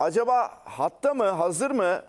Acaba hatta mı, hazır mı?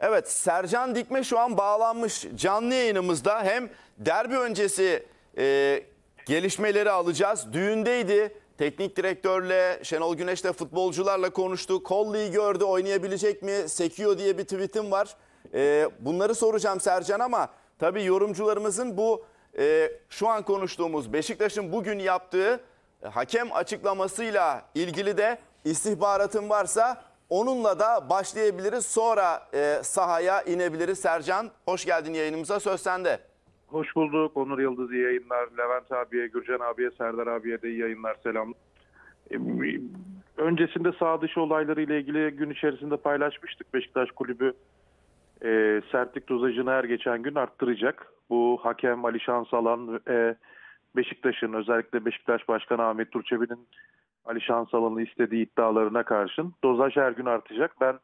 Evet, Sercan Dikme şu an bağlanmış canlı yayınımızda. Hem derbi öncesi e, gelişmeleri alacağız. Düğündeydi. Teknik direktörle, Şenol Güneş'le futbolcularla konuştu. Kolli'yi gördü, oynayabilecek mi? Sekiyor diye bir tweetim var. E, bunları soracağım Sercan ama tabii yorumcularımızın bu e, şu an konuştuğumuz Beşiktaş'ın bugün yaptığı e, hakem açıklamasıyla ilgili de istihbaratın varsa onunla da başlayabiliriz. Sonra e, sahaya inebiliriz. Sercan hoş geldin yayınımıza. Söz sende. Hoş bulduk. Onur Yıldız iyi yayınlar. Levent abiye, Gürcan abiye, Serdar abiye de iyi yayınlar. Selam. Ee, Öncesinde sağ dışı olayları ile ilgili gün içerisinde paylaşmıştık. Beşiktaş Kulübü e, sertlik dozajını her geçen gün arttıracak. Bu hakem Ali Şansalan e, Beşiktaş'ın özellikle Beşiktaş Başkanı Ahmet Turçebi'nin Ali Şansalan'ı istediği iddialarına karşın dozaj her gün artacak. Ben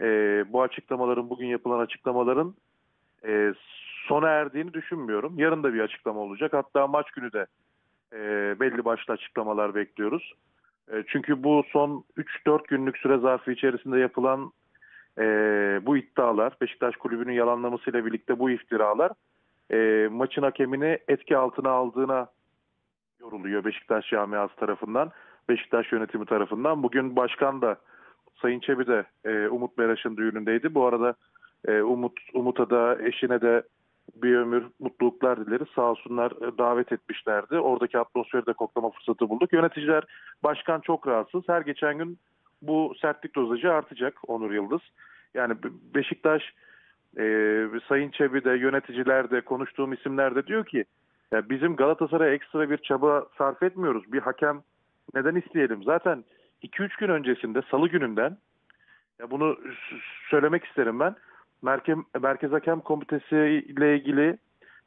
e, bu açıklamaların bugün yapılan açıklamaların e, sona erdiğini düşünmüyorum. Yarın da bir açıklama olacak. Hatta maç günü de e, belli başlı açıklamalar bekliyoruz. E, çünkü bu son 3-4 günlük süre zarfı içerisinde yapılan e, bu iddialar, Beşiktaş Kulübü'nün yalanlamasıyla birlikte bu iftiralar e, maçın hakemini etki altına aldığına yoruluyor Beşiktaş camiası tarafından, Beşiktaş yönetimi tarafından. Bugün başkan da Sayın Çebi de e, Umut Meraş'ın düğünündeydi. Bu arada e, Umut Umut'a da eşine de bir ömür mutluluklar dileriz. Sağ olsunlar e, davet etmişlerdi. Oradaki atmosferi de koklama fırsatı bulduk. Yöneticiler, başkan çok rahatsız. Her geçen gün bu sertlik dozajı artacak Onur Yıldız. Yani Be- Beşiktaş e, Sayın Çebi de yöneticiler de konuştuğum isimler de diyor ki ya bizim Galatasaray'a ekstra bir çaba sarf etmiyoruz. Bir hakem neden isteyelim? Zaten 2-3 gün öncesinde salı gününden ya bunu söylemek isterim ben. Merkez, Merkez Hakem Komitesi ile ilgili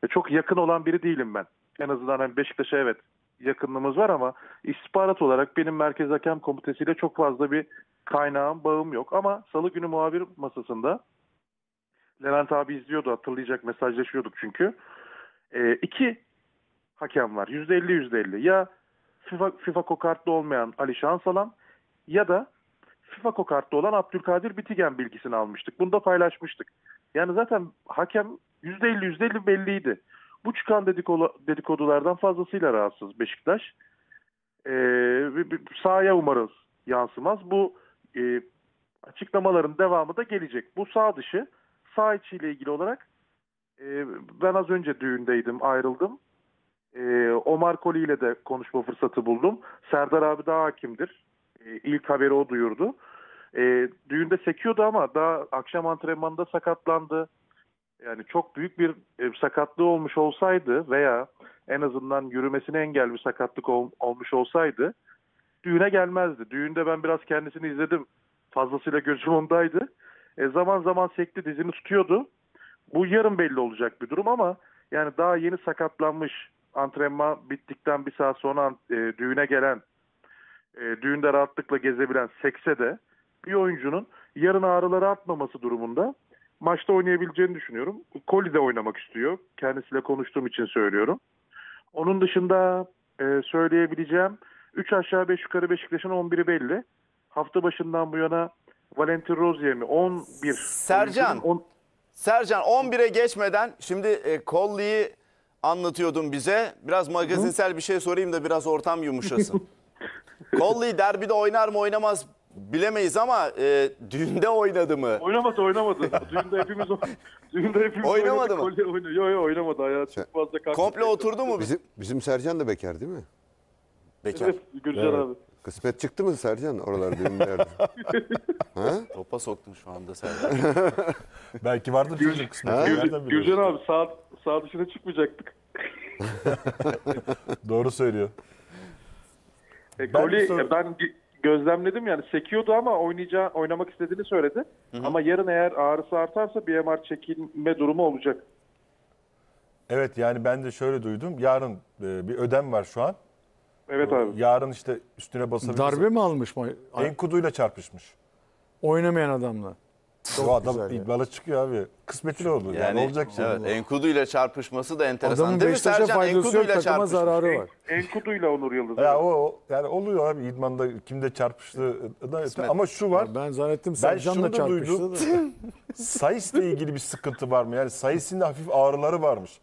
çok yakın olan biri değilim ben. En azından hani Beşiktaş'a evet yakınlığımız var ama istihbarat olarak benim Merkez Hakem Komitesi ile çok fazla bir kaynağım, bağım yok. Ama salı günü muhabir masasında Levent abi izliyordu hatırlayacak mesajlaşıyorduk çünkü. E, iki hakem var. %50 %50. Ya FIFA, FIFA kokartlı olmayan Ali Şansalan ya da FIFA kokartlı olan Abdülkadir Bitigen bilgisini almıştık. Bunu da paylaşmıştık. Yani zaten hakem %50 %50 belliydi. Bu çıkan dedikodu, dedikodulardan fazlasıyla rahatsız Beşiktaş. Ee, sahaya umarız yansımaz. Bu e, açıklamaların devamı da gelecek. Bu sağ dışı, sağ içi ile ilgili olarak e, ben az önce düğündeydim, ayrıldım. E, Omar Koli ile de konuşma fırsatı buldum. Serdar abi daha hakimdir. E, ilk haberi o duyurdu. E, düğünde sekiyordu ama daha akşam antrenmanında sakatlandı. Yani çok büyük bir e, sakatlığı olmuş olsaydı veya en azından yürümesine engel bir sakatlık ol- olmuş olsaydı düğüne gelmezdi. Düğünde ben biraz kendisini izledim. Fazlasıyla gözüm ondaydı. E, zaman zaman sekti dizini tutuyordu. Bu yarın belli olacak bir durum ama yani daha yeni sakatlanmış antrenman bittikten bir saat sonra e, düğüne gelen e, düğünde rahatlıkla gezebilen sekse de bir oyuncunun yarın ağrıları artmaması durumunda maçta oynayabileceğini düşünüyorum. Koli de oynamak istiyor. Kendisiyle konuştuğum için söylüyorum. Onun dışında e, söyleyebileceğim 3 aşağı 5 yukarı Beşiktaş'ın 11'i belli. Hafta başından bu yana Valentin Rozier mi? 11. Sercan. on- Sercan 11'e geçmeden şimdi e, Kolli'yi anlatıyordun bize. Biraz magazinsel bir şey sorayım da biraz ortam yumuşasın. Kolli derbide oynar mı oynamaz bilemeyiz ama e, düğünde oynadı mı? Oynamadı oynamadı. düğünde hepimiz düğünde hepimiz Oynamadı mı? Kolye oynuyor. Yok yok oynamadı. Ayağı çok fazla kalktı. Komple oturdu mu? Bizim bizim Sercan da bekar değil mi? Bekar. Evet Gürcan abi. Kısmet çıktı mı Sercan oralar düğünlerde? ha? Topa soktun şu anda Sercan. Belki vardır çocuk kısmeti. Ha? Nereden Gürcan, biliyorsun? Abi sağ, sağ dışına çıkmayacaktık. Doğru söylüyor. E, Ben Koli bir soru- e, ben gözlemledim yani sekiyordu ama oynayacağı oynamak istediğini söyledi. Ama yarın eğer ağrısı artarsa bir MR çekilme durumu olacak. Evet yani ben de şöyle duydum. Yarın e, bir ödem var şu an. Evet abi. Yarın işte üstüne basabilirsin. Darbe mi almış mı? Enkuduyla çarpışmış. Oynamayan adamla. Bu adam ya. idmana çıkıyor abi. Kısmetli oldu. Yani, Yani olacak şey. evet, Enkudu ile çarpışması da enteresan. Adamın Değil mi Beşiktaş'a Sercan? faydası Enkudu yok ile çarpışmış. zararı var. Enkudu ile Onur Yıldız. Ya o o- yani oluyor abi idmanda kimde çarpıştığı da öte. Ama şu var. Ben zannettim Ben Sercan'la çarpıştı duydum. da. Sayıs'la ilgili bir sıkıntı var mı? Yani Sayıs'ın hafif ağrıları varmış.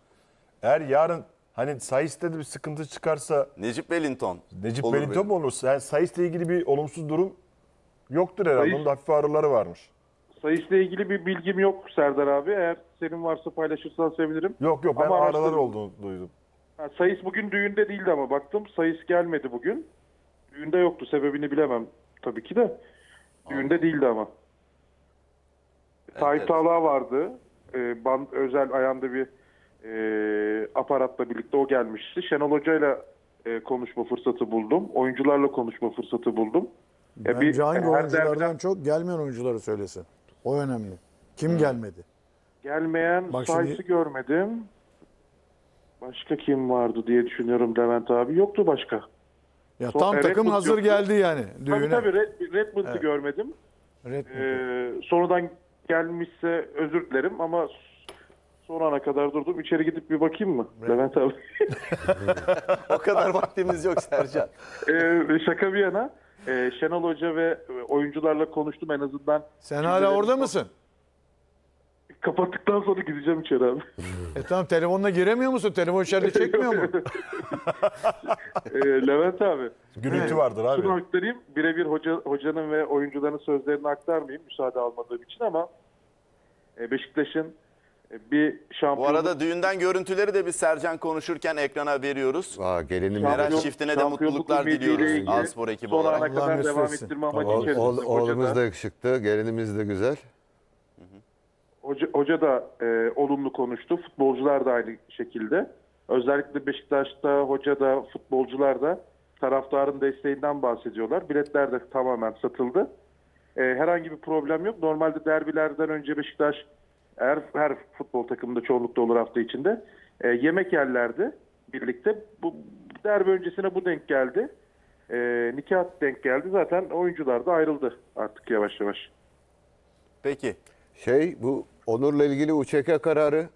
Eğer yarın hani Sayıs'ta da bir sıkıntı çıkarsa Necip Wellington. Necip Olur Wellington mu olursa yani Sayıs'la ilgili bir olumsuz durum yoktur herhalde. Sayıs- Onun da hafif ağrıları varmış. Sayısıyla ilgili bir bilgim yok Serdar abi. Eğer senin varsa paylaşırsan sevinirim. Yok yok ben Ama ağrıları araştırdım. olduğunu duydum. Ha, Sayıs bugün düğünde değildi ama baktım Sayıs gelmedi bugün. Düğünde yoktu sebebini bilemem tabii ki de. Düğünde değildi ama. Tayyip evet. Talha vardı. Ee, band, özel ayağında bir e, aparatla birlikte o gelmişti. Şenol Hoca'yla e, konuşma fırsatı buldum. Oyuncularla konuşma fırsatı buldum. Ya Bence hangi her oyunculardan derbiden çok gelmeyen oyuncuları söylesin. O önemli. Kim gelmedi? gelmeyen Bak Sayıs'ı şimdi- görmedim. Başka kim vardı diye düşünüyorum Levent abi. Yoktu başka. Ya Son- tam evet, takım bu hazır yoktu. geldi yani Tabii düğüne. tabii Red, Redmond'u görmedim. Redmond. Ee, sonradan gelmişse özür dilerim ama son ana kadar durdum. İçeri gidip bir bakayım mı Levent abi? O kadar vaktimiz yok Sercan. Ee, şaka bir yana e, Şenol Hoca ve e, oyuncularla konuştum en azından. Sen hala orada mısın? Kapattıktan sonra gideceğim içeri abi. E tamam telefonla giremiyor musun? Telefon içeride çekmiyor mu? Ee, Levent abi. Gürültü vardır abi. Şunu aktarayım. Birebir hoca, hocanın ve oyuncuların sözlerini aktarmayayım müsaade almadığım için ama e, Beşiktaş'ın e, bir Bu şampiyonluk arada düğünden görüntüleri de biz Sercan konuşurken ekrana veriyoruz. Aa, gelinim Şampiyon- çiftine de mutluluklar diliyoruz Alspor ekibi son ana olarak. Allah kadar devam ettirme amacı içerisinde. oğul- oğlumuz da, yakışıklı, gelinimiz de güzel. hoca, hoca da e, olumlu konuştu. Futbolcular da aynı şekilde. Özellikle Beşiktaş'ta hoca da futbolcular da taraftarın desteğinden bahsediyorlar. Biletler de tamamen satıldı. E, herhangi bir problem yok. Normalde derbilerden önce Beşiktaş her, her futbol takımında çoğunlukta olur hafta içinde. e, yemek yerlerdi birlikte. Bu derbi öncesine bu denk geldi. E, nikah denk geldi. Zaten oyuncular da ayrıldı artık yavaş yavaş. Peki. Şey bu Onur'la ilgili UÇK kararı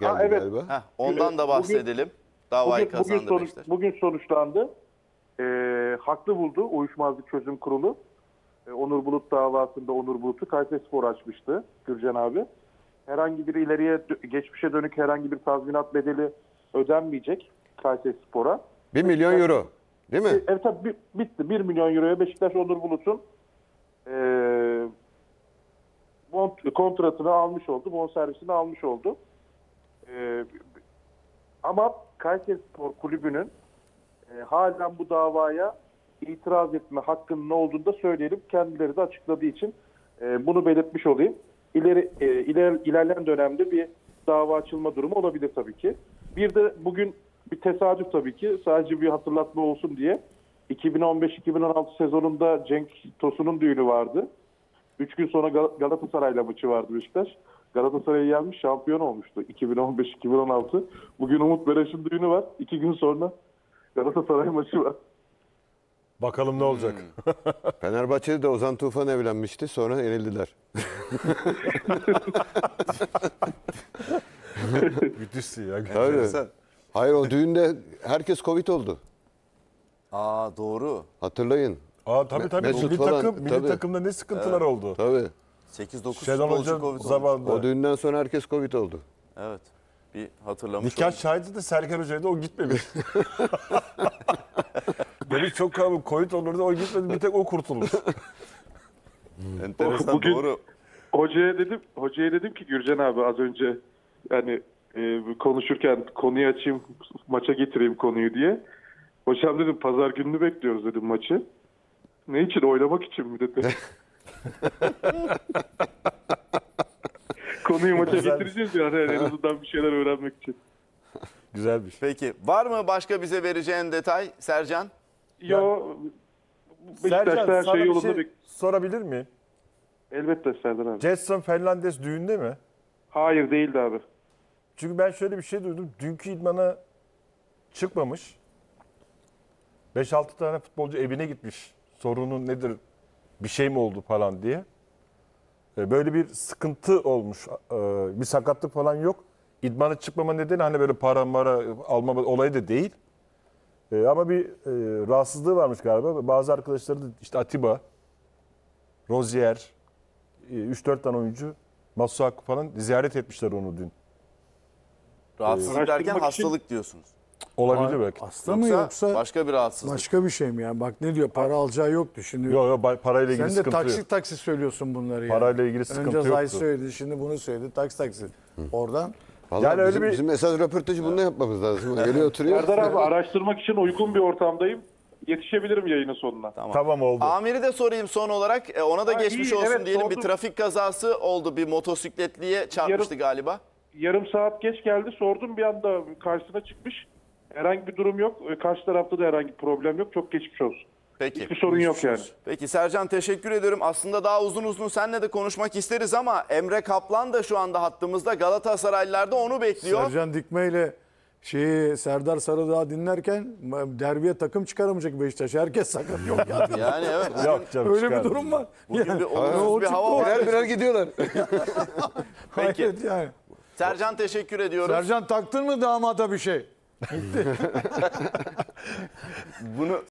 geldi Ha, evet. galiba. Heh, ondan da bahsedelim. Davayı bugün, bugün, kazandı sonuç, Beşiktaş. bugün sonuçlandı. Ee, haklı buldu Uyuşmazlık Çözüm Kurulu. Ee, Onur Bulut davasında Onur Bulut'u Kayseri Spor açmıştı Gürcan abi. Herhangi bir ileriye geçmişe dönük herhangi bir tazminat bedeli ödenmeyecek Kayseri Spor'a. 1 milyon euro. Değil mi? Evet tabii bi- bitti. 1 milyon euroya Beşiktaş Onur Bulut'un bon- kontratını almış oldu. Bonservisini almış oldu. Ee, ama Kayseri Spor Kulübü'nün e, halen bu davaya itiraz etme hakkının ne olduğunu da söyleyelim. Kendileri de açıkladığı için e, bunu belirtmiş olayım. İleri e, iler, ilerleyen dönemde bir dava açılma durumu olabilir tabii ki. Bir de bugün bir tesadüf tabii ki sadece bir hatırlatma olsun diye 2015-2016 sezonunda Cenk Tosun'un düğünü vardı. Üç gün sonra Gal- Galatasaray'la maçı vardı Beşiktaş. Galatasaray'ı yenmiş şampiyon olmuştu 2015-2016. Bugün Umut Bereş'in düğünü var. İki gün sonra Galatasaray maçı var. Bakalım ne olacak. Fenerbahçe'de de Ozan Tufan evlenmişti. Sonra yenildiler. Müthişsin ya. Tabii. Hayır o düğünde herkes Covid oldu. Aa doğru. Hatırlayın. Aa tabii tabii. Mesut milli falan, takım, milli tabii. takımda ne sıkıntılar oldu. Tabii. 8-9 Şenol futbolcu Hoca Covid zamanında. O düğünden sonra herkes Covid oldu. Evet. Bir hatırlamış Nikah oldum. şahidi de Serkan Hoca'ydı o gitmemiş. Demiş çok kalabalık Covid olurdu o gitmedi bir tek o kurtulmuş. Enteresan Bugün- doğru. Hocaya dedim, hocaya dedim ki Gürcan abi az önce yani e, konuşurken konuyu açayım, maça getireyim konuyu diye. Hocam dedim pazar gününü bekliyoruz dedim maçı. Ne için? Oynamak için mi dedi. konuyu maça Güzelmiş. getireceğiz yani en azından bir şeyler öğrenmek için. Güzelmiş. Peki var mı başka bize vereceğin detay Sercan? Yo Beşiktaş'ta Sercan her sana şey bir yolunda şey bek- sorabilir miyim? Elbette Serdar abi. Jetson Fernandes düğünde mi? Hayır değildi abi. Çünkü ben şöyle bir şey duydum. Dünkü idmana çıkmamış. 5-6 tane futbolcu evine gitmiş. Sorunu nedir? Bir şey mi oldu falan diye. E, Böyle bir sıkıntı olmuş. E, Bir sakatlık falan yok. İdmana çıkmama nedeni hani böyle para mara alma olayı da değil. E, Ama bir e, rahatsızlığı varmış galiba. Bazı arkadaşları da işte Atiba, Rozier, 3-4 tane oyuncu, Masuaku falan ziyaret etmişler onu dün. Rahatsızlık Araştırmak derken için- hastalık diyorsunuz. Olabilir belki. Hasta mı yoksa başka bir rahatsızlık. başka bir şey mi ya? Bak ne diyor para alacağı yoktu. Şimdi Yok yok parayla ilgili sen de sıkıntı taksit yok. taksit söylüyorsun bunları ya. Parayla ilgili sıkıntı Önce Zay yoktu. söyledi şimdi bunu söyledi taksit taksit. Oradan Vallahi Yani öyle bizim, bir- bizim esas röportajı bununla yapmamız lazım. Geliyor oturuyor. Serdar abi araştırmak için uygun bir ortamdayım. Yetişebilirim yayının sonuna. Tamam oldu. Amiri de sorayım son olarak. E, ona da Ha, geçmiş iyi, olsun evet, diyelim. Bir sordum. trafik kazası oldu. Bir motosikletliye çarpmıştı galiba. Yarım saat geç geldi sordum bir anda karşısına çıkmış. Herhangi bir durum yok. E, Karşı tarafta da herhangi bir problem yok. Çok geçmiş olsun. Peki. Hiçbir sorun yok yani. Peki Sercan teşekkür ediyorum. Aslında daha uzun uzun seninle de konuşmak isteriz ama Emre Kaplan da şu anda hattımızda. Galatasaraylılar da onu bekliyor. Sercan Dikme ile şeyi Serdar Sarıdağ dinlerken derbiye takım çıkaramayacak Beşiktaş. Herkes sakat yok ya. Yani evet. Bugün, Yok canım Öyle bir çıkar. durum var. bugün Yani, bir olumsuz bir hava var. Birer birer gidiyorlar. Peki. Hayret yani. Sercan teşekkür ediyoruz. Sercan taktın mı damata bir şey? Bunu